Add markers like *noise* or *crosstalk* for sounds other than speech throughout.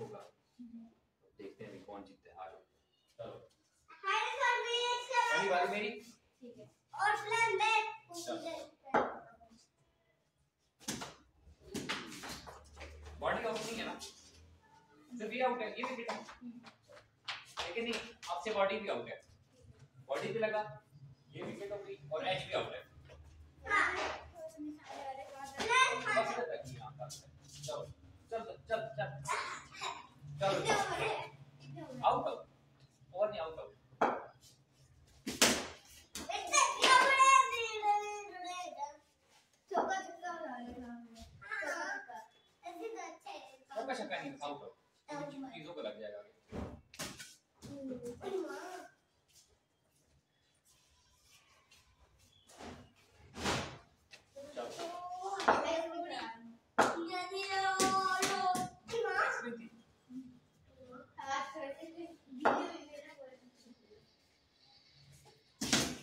होगा। देखते हैं अभी कौन जीतता है। आ जाओ चलो हाय सर मेरी पहली बारी मेरी? ठीक है। और प्लान बैक बॉडी आउट नहीं है ना? सिर्फ़ ये आउट है ये विकेट है लेकिन नहीं? आपसे बॉडी भी आउट है। बॉडी पे लगा ये विकेट हो और एच भी आउट है बस इधर तक ही यहाँ तक है। चलो चल चल चल चलो आउट आउट और नहीं आउट आउट सबका शक्का नहीं आउट आउट चीज़ों को लग जाएगा चलो स्मृति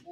ओ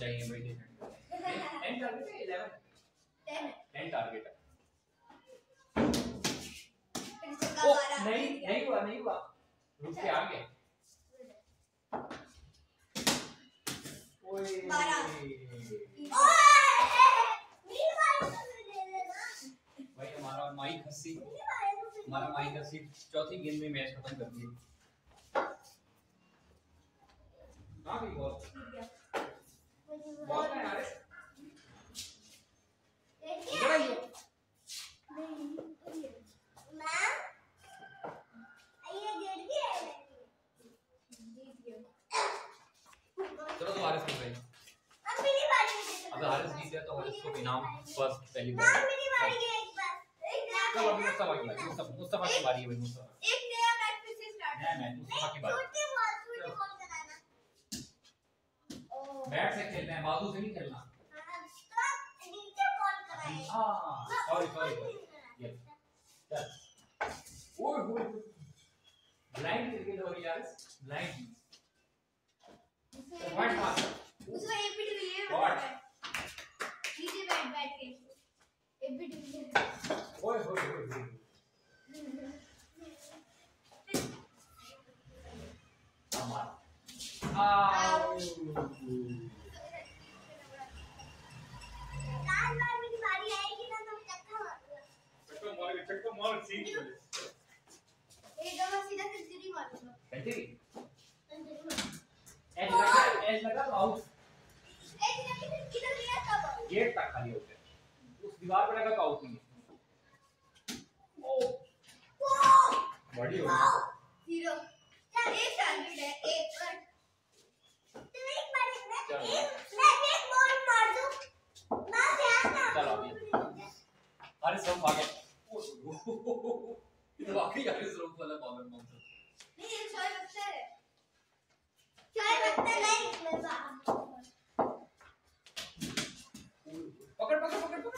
चाहिए भाई टेन टारगेट *laughs* है इलेवन टेन टेन टारगेट है। ओ, नहीं नहीं हुआ नहीं हुआ। रुक के आ दे देना भाई हमारा माई खस्सी चौथी गेंद में मैच खत्म कर दिया कहाँ गई बॉल चलो तो हारिस खेल अब मेरी बारी है अगर हारिस जीत गया तो हारिस को इनाम फ़र्स्ट पहली बार। मेरी बारी है एक बार। चलो अभी मुस्तफ़ा की बारी मुस्तफ़ा मुस्तफ़ा की बारी है भाई मुस्तफ़ा। एक नया मैच फिर से स्टार्ट नहीं नहीं मुस्तफ़ा की बारी छोटी बॉल छोटी बॉल कराना ओ बैट से खेलना है बाजू से नहीं खेलना। नीचे बॉल सॉरी सॉरी ओए होए ब्लाइंड क्रिकेट हो रही यार ब्लाइंड व्हाट उसको में ये What? नीचे बैठ बैठ के। एपीडी में ओए होए होए *laughs* चक्का मार सीख हरिश्रम भागवत *laughs* ये वाकई रूम वाला भागवत मंत्र नहीं ये शोएब अख्तर है। शोएब अख्तर नहीं पकड़ पकड़ पकड़ पकड़।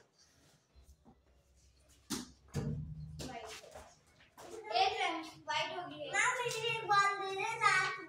ಬಂದಿದೆ ನಾಲ್ಕು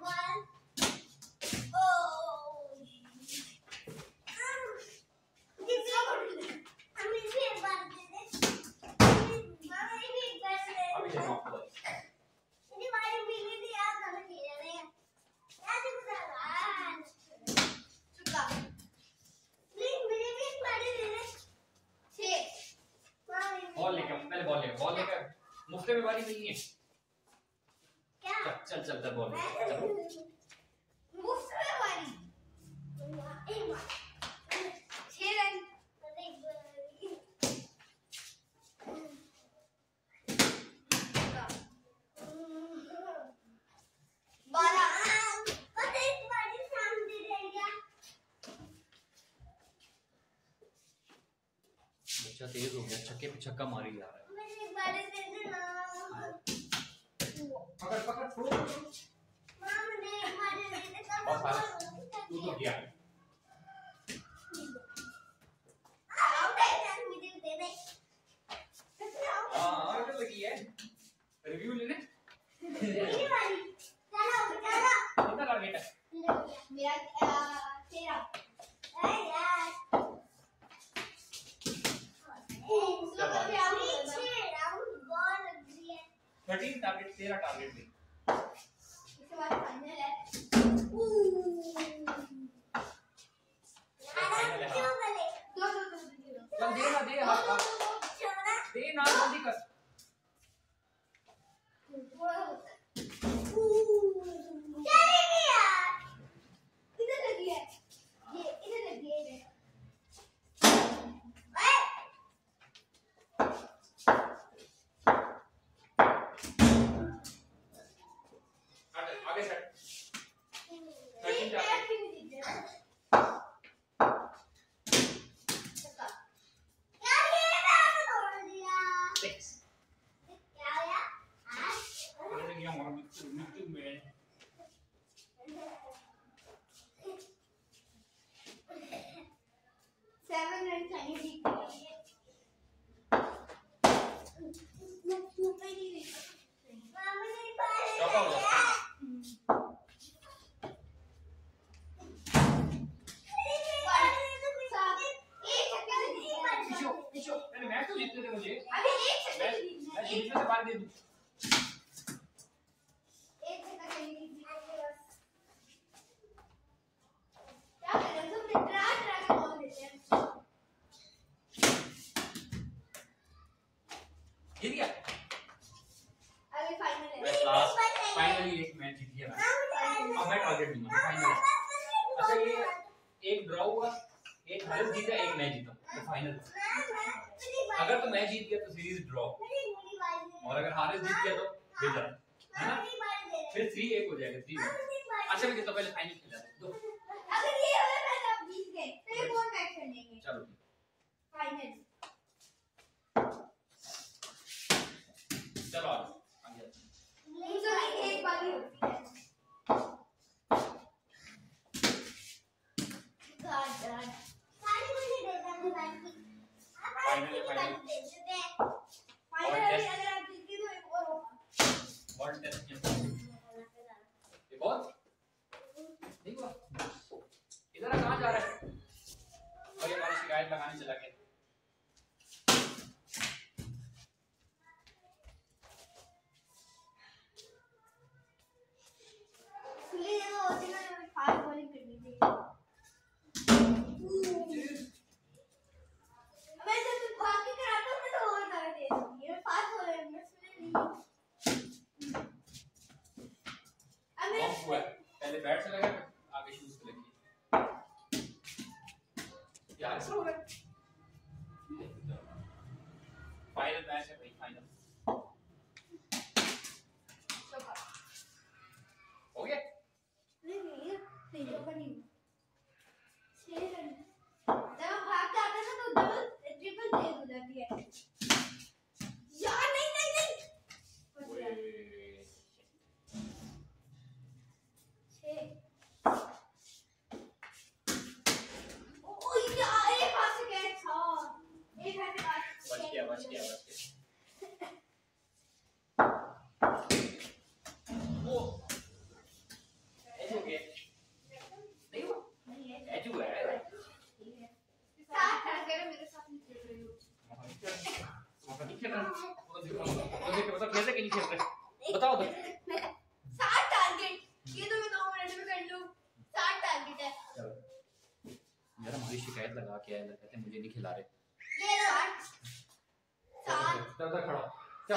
धक्का मार ही जा रहा है पकड़ पकड़ छोड़ो तू तो गया रिव्यू लेने माइनस जीत गया तो रिज़ल्ट है ना? हाँ। फिर थ्री एक हो जाएगा थ्री हाँ, अच्छा तो पहले फाइनल खेला 那你就问。कैसे के नहीं खेल रहे बताओ तो सात टारगेट ये तो मैं 2 मिनट में कर लूँ सात टारगेट है यार हमारी शिकायत लगा के आया कहते मुझे नहीं खिला रहे ये लो सात खड़ा चल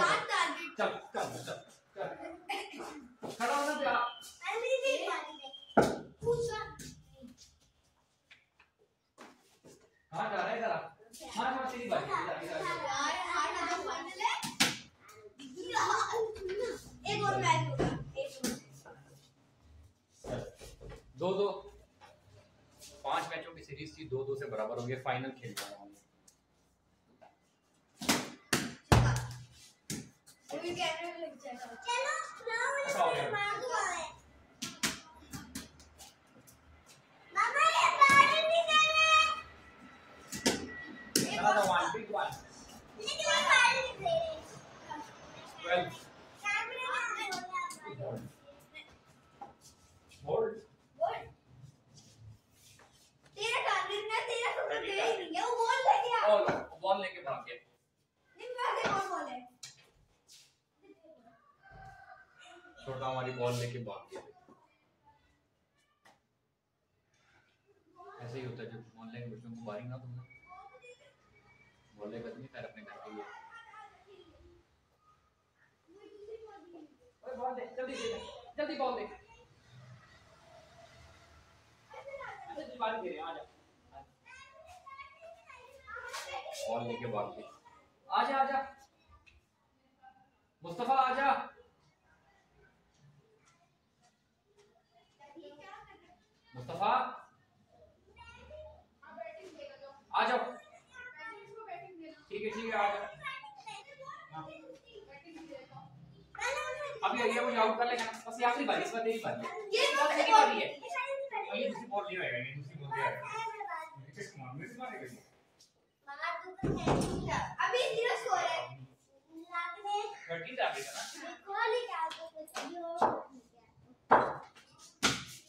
दो दो पाँच मैचों की सीरीज़ थी दो दो से बराबर अच्छा हो गया। फाइनल खेल रहा हूँ। तो Twelve. बॉल लेके भाग गया ऐसे ही होता है जब ऑनलाइन बच्चों को बारिंग ना तुमने बॉल लेकर नहीं पैर अपने घर के लिए। बॉल दे जल्दी दे जल्दी बॉल दे दीवार गिरे आ जा। बॉल लेके भाग गया आजा आजा मुस्तफ़ा आजा मुस्तफ़ा हाँ तो आ जाओ ठीक है ठीक है आ जाओ हाँ। अभी आइए मुझे आउट कर लेगा बस ये आखिरी बारी इस बार तेरी बारी है ये तो तेरी बॉल बारी है और ये दूसरी बॉल नहीं होएगा ये दूसरी बॉल आएगा नीतीश कुमार नीतीश कुमार ने कही अभी ज़ीरो स्कोर है थर्टीन जा बेटा ना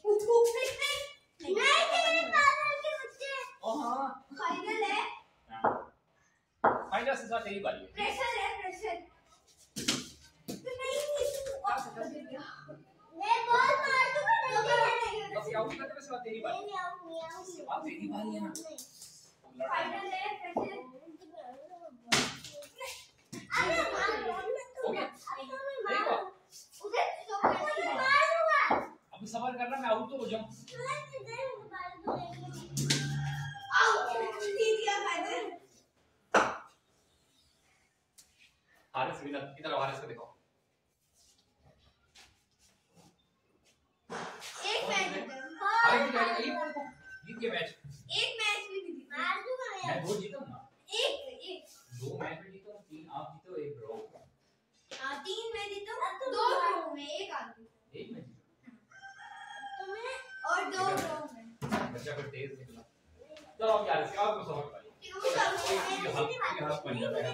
ओ हाँ फाइनल है। फाइनल से तेरी बारी है। प्रेशर है प्रेशर बस ये आउट करते बस तेरी बारी? अब तेरी बारी है ना? फाइनल है। प्रेशर हो गया नहीं हुआ उधर तो करनी है अभी सबर करना मैं आउट तो हो जाऊँ आउट दे दिया फाइनल हारिस विनर इधर आओ, हारिस को देखो एक मैच जीता हारिस जीत गया ये कौन को जीत गया मैच एक मैच भी नहीं जीता मैं दो जीता हूँ ना एक एक दो मैच में जीता हूँ तीन आप जीते हो एक ड्रॉ हाँ, तीन में जीता हूँ दो ड्रॉ में एक आदमी एक मैच और दो ड्रॉ में बच्चा फिर तेज निकला चलो अब यार इसके बाद में जाता है।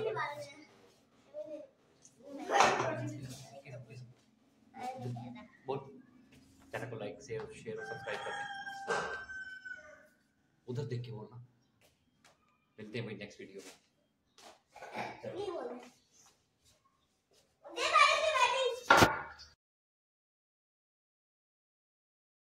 बोल। चैनल को लाइक शेयर शेयर और सब्सक्राइब कर दें। उधर देख के बोलना। मिलते हैं भाई नेक्स्ट वीडियो में